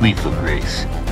Lethal Grace.